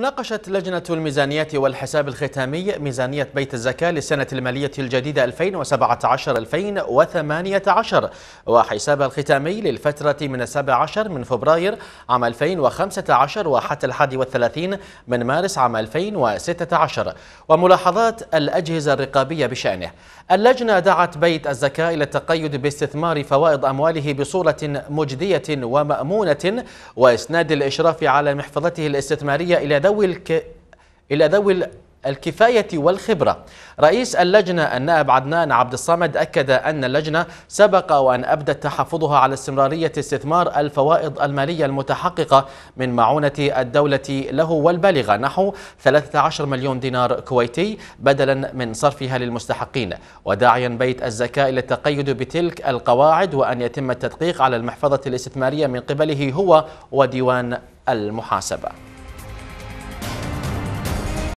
ناقشت لجنة الميزانية والحساب الختامي ميزانية بيت الزكاة للسنة المالية الجديدة 2017-2018 وحسابها الختامي للفترة من السابع عشر من فبراير عام 2015 وحتى الحادي والثلاثين من مارس عام 2016 وملاحظات الأجهزة الرقابية بشأنه. اللجنة دعت بيت الزكاة إلى التقيد باستثمار فوائد أمواله بصورة مجدية ومأمونة وإسناد الإشراف على محفظته الاستثمارية إلى ذوي الك... إلى ذوي الكفاية والخبرة. رئيس اللجنة النائب عدنان عبد الصمد أكد أن اللجنة سبق وأن أبدت تحفظها على استمرارية استثمار الفوائد المالية المتحققة من معونة الدولة له والبالغة. نحو 13 مليون دينار كويتي بدلا من صرفها للمستحقين. وداعيا بيت الزكاة إلى التقيد بتلك القواعد وأن يتم التدقيق على المحفظة الاستثمارية من قبله هو وديوان المحاسبة.